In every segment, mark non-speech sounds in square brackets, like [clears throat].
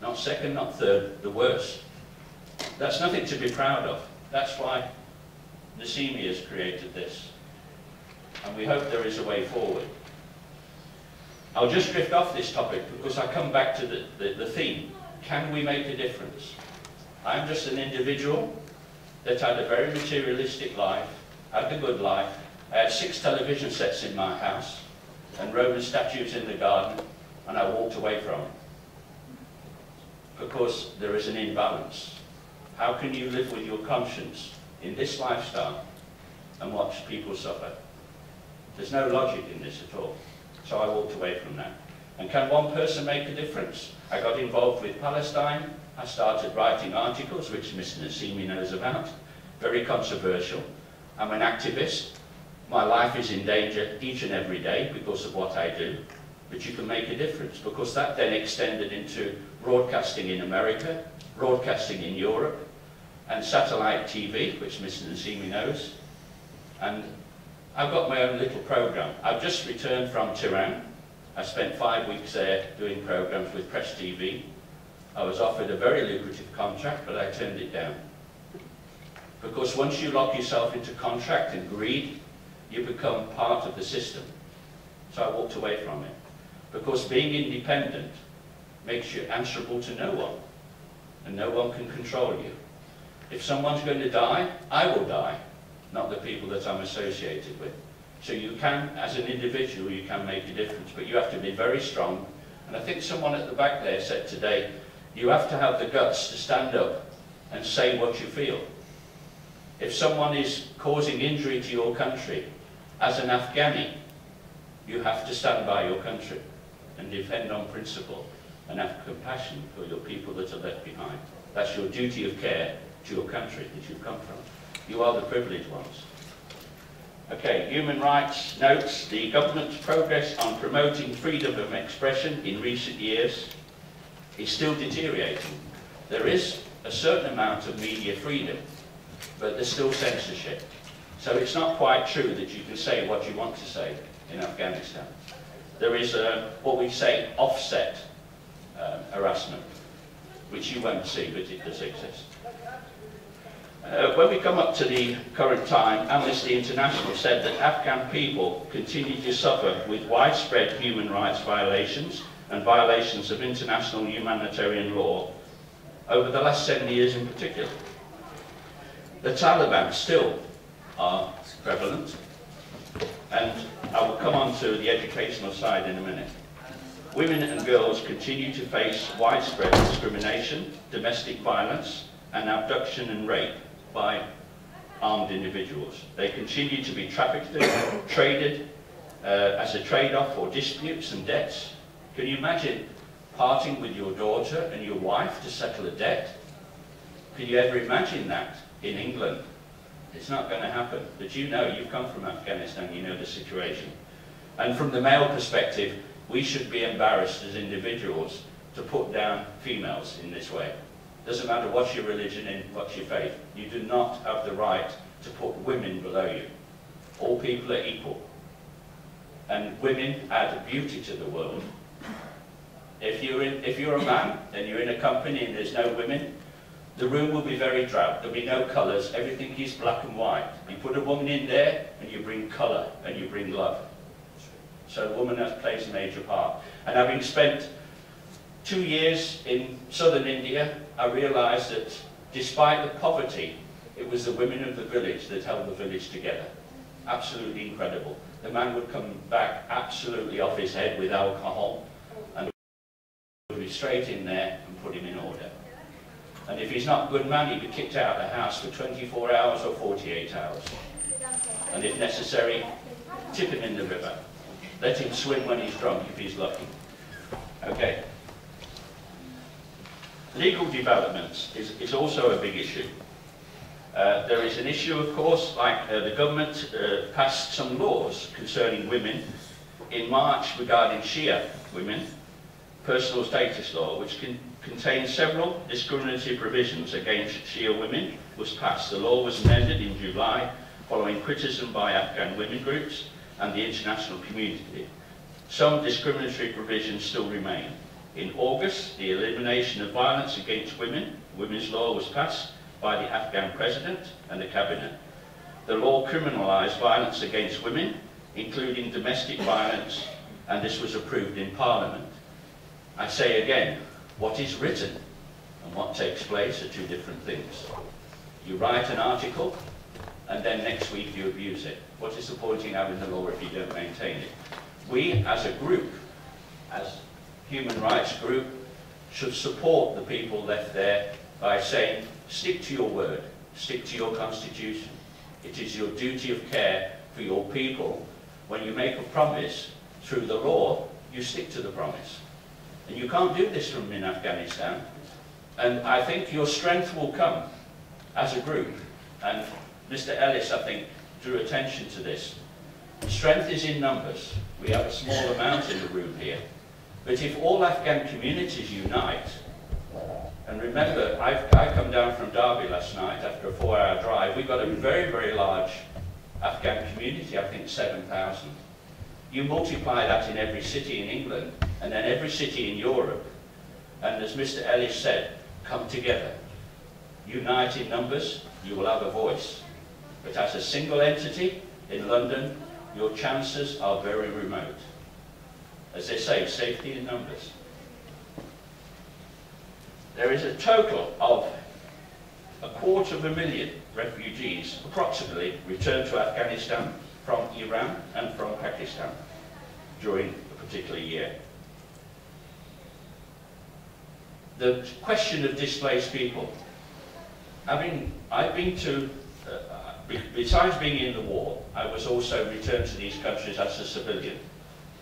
Not second, not third, the worst. That's nothing to be proud of. That's why Nasimi has created this. And we hope there is a way forward. I'll just drift off this topic because I come back to the, the, the theme. Can we make a difference? I'm just an individual that had a very materialistic life, had a good life. I had six television sets in my house and Roman statues in the garden, and I walked away from it. Because there is an imbalance. How can you live with your conscience in this lifestyle and watch people suffer? There's no logic in this at all. So I walked away from that. And can one person make a difference? I got involved with Palestine. I started writing articles, which Mr. Nasimi knows about. Very controversial. I'm an activist. My life is in danger each and every day because of what I do. But you can make a difference because that then extended into broadcasting in America, broadcasting in Europe, and satellite TV, which Mr. Nasimi knows. And I've got my own little program. I've just returned from Tehran. I spent five weeks there doing programs with Press TV. I was offered a very lucrative contract, but I turned it down. Because once you lock yourself into contract and greed, you become part of the system. So I walked away from it. Because being independent makes you answerable to no one. And no one can control you. If someone's going to die, I will die not the people that I'm associated with. So you can, as an individual, you can make a difference, but you have to be very strong. And I think someone at the back there said today, you have to have the guts to stand up and say what you feel. If someone is causing injury to your country, as an Afghani, you have to stand by your country and defend on principle and have compassion for your people that are left behind. That's your duty of care to your country that you've come from. You are the privileged ones. Okay, human rights notes the government's progress on promoting freedom of expression in recent years is still deteriorating. There is a certain amount of media freedom, but there's still censorship. So it's not quite true that you can say what you want to say in Afghanistan. There is a, what we say offset um, harassment, which you won't see, but it does exist. Uh, when we come up to the current time, Amnesty International said that Afghan people continue to suffer with widespread human rights violations and violations of international humanitarian law over the last seven years in particular. The Taliban still are prevalent, and I will come on to the educational side in a minute. Women and girls continue to face widespread discrimination, domestic violence, and abduction and rape by armed individuals. They continue to be trafficked, [coughs] traded uh, as a trade-off for disputes and debts. Can you imagine parting with your daughter and your wife to settle a debt? Can you ever imagine that in England? It's not going to happen. But you know, you've come from Afghanistan, you know the situation. And from the male perspective, we should be embarrassed as individuals to put down females in this way. Doesn't matter what's your religion and what's your faith. You do not have the right to put women below you. All people are equal. And women add beauty to the world. If you're, in, if you're a man and you're in a company and there's no women, the room will be very drab. There'll be no colours. Everything is black and white. You put a woman in there and you bring colour and you bring love. So a woman has, plays a major part. And having spent two years in southern India, I realized that despite the poverty, it was the women of the village that held the village together. Absolutely incredible. The man would come back absolutely off his head with alcohol and would be straight in there and put him in order. And if he's not good man, he'd be kicked out of the house for 24 hours or 48 hours. And if necessary, tip him in the river. Let him swim when he's drunk if he's lucky. Okay. Legal developments is, is also a big issue. Uh, there is an issue, of course, like uh, the government uh, passed some laws concerning women in March regarding Shia women, personal status law, which can, contains several discriminatory provisions against Shia women, was passed. The law was amended in July following criticism by Afghan women groups and the international community. Some discriminatory provisions still remain. In August, the Elimination of Violence Against Women, women's law was passed by the Afghan president and the cabinet. The law criminalised violence against women, including domestic violence, and this was approved in Parliament. I say again, what is written and what takes place are two different things. You write an article, and then next week you abuse it. What is the point in having the law if you don't maintain it? We, as a group, as human rights group, should support the people left there by saying, stick to your word, stick to your constitution. It is your duty of care for your people. When you make a promise through the law, you stick to the promise. And you can't do this from in Afghanistan. And I think your strength will come as a group. And Mr. Ellis, I think, drew attention to this. Strength is in numbers. We have a small amount in the room here. But if all Afghan communities unite, and remember, I've, I come down from Derby last night after a four-hour drive. We've got a very, very large Afghan community, I think 7,000. You multiply that in every city in England, and then every city in Europe, and as Mr. Ellis said, come together. Unite in numbers, you will have a voice. But as a single entity in London, your chances are very remote. As they say, safety in numbers. There is a total of a quarter of a million refugees, approximately, returned to Afghanistan from Iran and from Pakistan during a particular year. The question of displaced people. Having, I've been to, uh, besides being in the war, I was also returned to these countries as a civilian.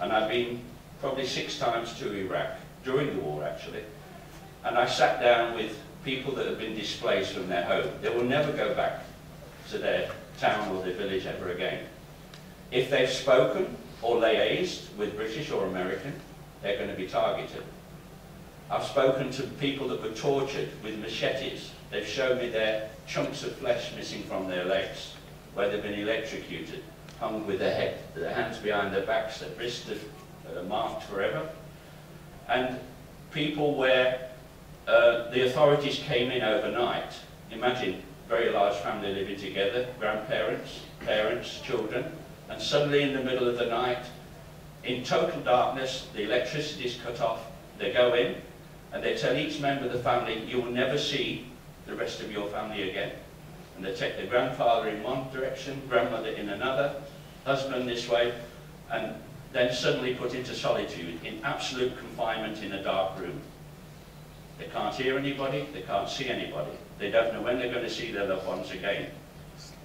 And I've been probably six times to Iraq, during the war actually. And I sat down with people that have been displaced from their home. They will never go back to their town or their village ever again. If they've spoken or liaised with British or American, they're going to be targeted. I've spoken to people that were tortured with machetes. They've shown me their chunks of flesh missing from their legs, where they've been electrocuted, hung with their head, their hands behind their backs, their wrists are uh, marked forever. And people where uh, the authorities came in overnight. Imagine very large family living together, grandparents, parents, children, and suddenly in the middle of the night, in total darkness, the electricity is cut off, they go in, and they tell each member of the family, you will never see the rest of your family again. And they take the grandfather in one direction, grandmother in another, husband this way, and then suddenly put into solitude, in absolute confinement in a dark room. They can't hear anybody, they can't see anybody. They don't know when they're going to see their loved ones again.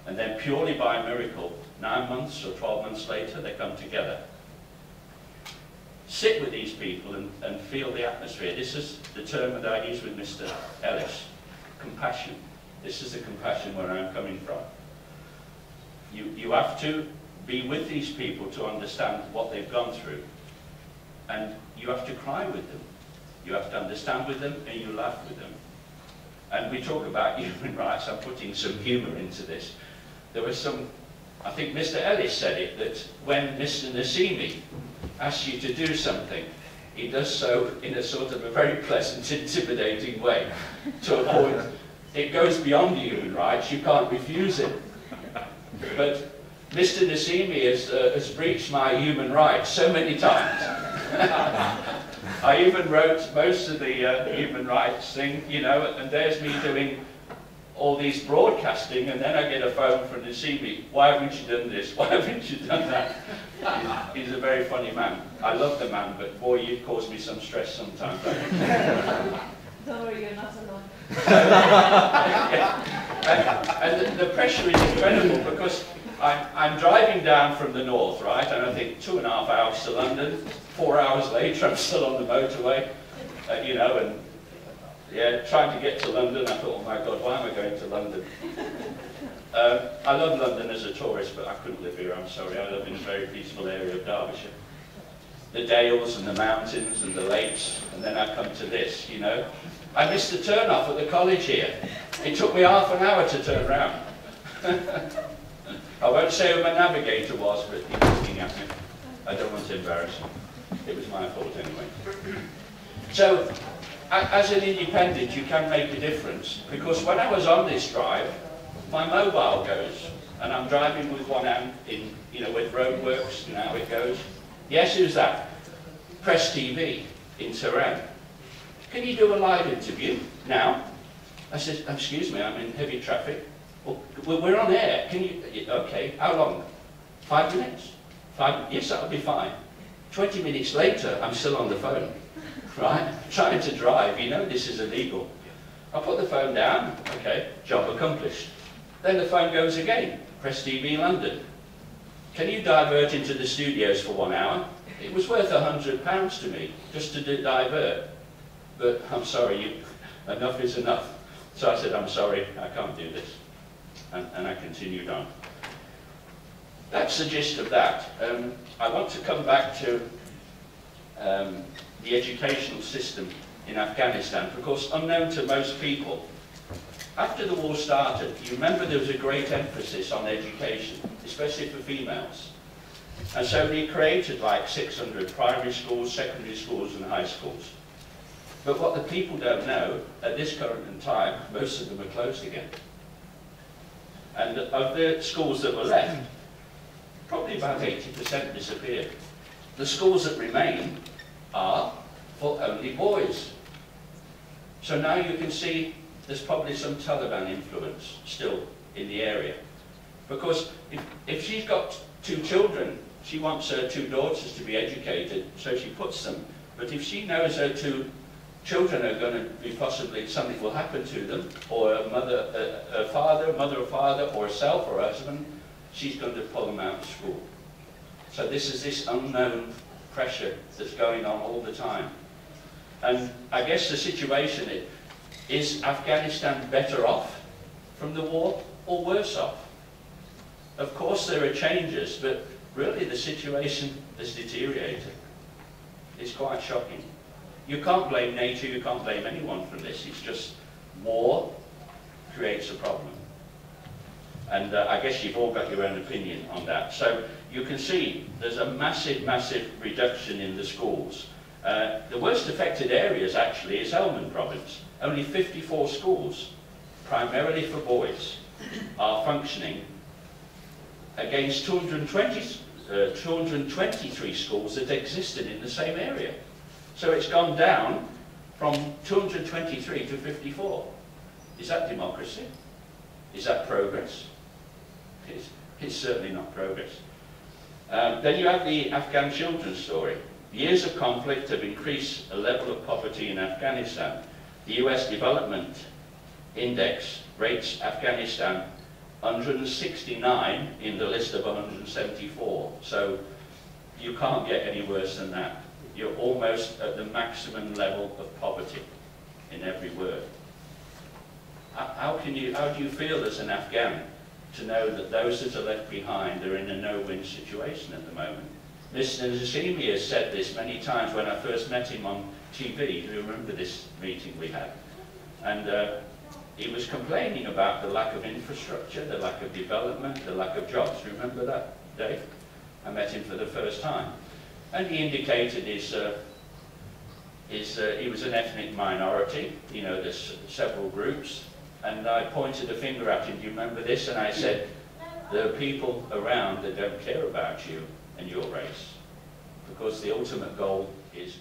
And then purely by miracle, nine months or 12 months later, they come together. Sit with these people and, and feel the atmosphere. This is the term that I use with Mr. Ellis. Compassion. This is the compassion where I'm coming from. You, you have to be with these people to understand what they've gone through. And you have to cry with them. You have to understand with them and you laugh with them. And we talk about [laughs] human rights. I'm putting some humour into this. There was some, I think Mr. Ellis said it, that when Mr. Nasimi asks you to do something, he does so in a sort of a very pleasant, [laughs] intimidating way to a point it goes beyond human rights. You can't refuse it. But Mr. Nasimi has, uh, has breached my human rights so many times. [laughs] I even wrote most of the uh, human rights thing, you know, and there's me doing all these broadcasting, and then I get a phone from the CB, why haven't you done this, [laughs] why haven't you done that? He's, [laughs] he's a very funny man. I love the man, but boy, you cause me some stress sometimes. [laughs] Don't worry, you're not alone. and, and the, the pressure is incredible because I'm, I'm driving down from the north, right, and I think two and a half hours to London, four hours later, I'm still on the motorway, uh, you know, and yeah, trying to get to London, I thought, oh my God, why am I going to London? [laughs] Um, I love London as a tourist, but I couldn't live here, I'm sorry. I live in a very peaceful area of Derbyshire. The dales and the mountains and the lakes, and then I come to this, you know. I missed the turn off at the college here. It took me half an hour to turn around. [laughs] I won't say who my navigator was, but he was looking at me. I don't want to embarrass him. It was my fault anyway. [clears throat] So, as an independent, you can make a difference. Because when I was on this drive, my mobile goes, and I'm driving with one hand in, you know, with roadworks, and how it goes. Yes, who's that? Press TV in Tehran. Can you do a live interview now? I said, excuse me, I'm in heavy traffic. Well, we- we're on air. Can you, okay, how long? Five minutes? Five, yes, that'll be fine. 20 minutes later, I'm still on the phone, right? Trying to drive, you know this is illegal. I put the phone down, okay, job accomplished. Then the phone goes again, Press TV London. Can you divert into the studios for one hour? It was worth a hundred pounds to me, just to divert. But I'm sorry, you, [laughs] enough is enough. So I said, I'm sorry, I can't do this. And, and I continued on. That's the gist of that. Um, I want to come back to um, the educational system in Afghanistan, Of course, unknown to most people, after the war started, you remember there was a great emphasis on education, especially for females. And so they created like 600 primary schools, secondary schools and high schools. But what the people don't know, at this current time, most of them are closed again. And of the schools that were left, probably about 80% disappeared. The schools that remain are for only boys. So now you can see there's probably some Taliban influence still in the area. Because if, if she's got two children, she wants her two daughters to be educated, so she puts them. But if she knows her two children are going to be possibly, something will happen to them, or a mother, a, a father, mother or father, or herself or husband, she's going to pull them out of school. So this is this unknown pressure that's going on all the time. And I guess the situation is, is Afghanistan better off from the war or worse off? Of course there are changes, but really the situation is deteriorating. It's quite shocking. You can't blame nature, you can't blame anyone for this. It's just war creates a problem. And uh, I guess you've all got your own opinion on that. So you can see there's a massive, massive reduction in the schools. Uh, the worst affected areas actually is Helmand province. Only 54 schools, primarily for boys, are functioning against 220, uh, 223 schools that existed in the same area. So it's gone down from 223 to 54. Is that democracy? Is that progress? It's, it's certainly not progress. Um, then you have the Afghan children's story. Years of conflict have increased the level of poverty in Afghanistan. The US Development Index rates Afghanistan 169 in the list of 174. So you can't get any worse than that. You're almost at the maximum level of poverty in every word. How, can you, how do you feel as an Afghan to know that those that are left behind are in a no-win situation at the moment? Mr. Nasimi has said this many times when I first met him on TV. Do you remember this meeting we had? And uh, he was complaining about the lack of infrastructure, the lack of development, the lack of jobs. Remember that, day? I met him for the first time. And he indicated his, uh, his uh, he was an ethnic minority, you know, there's several groups. And I pointed a finger at him, do you remember this? And I said, there are people around that don't care about you and your race. Because the ultimate goal is.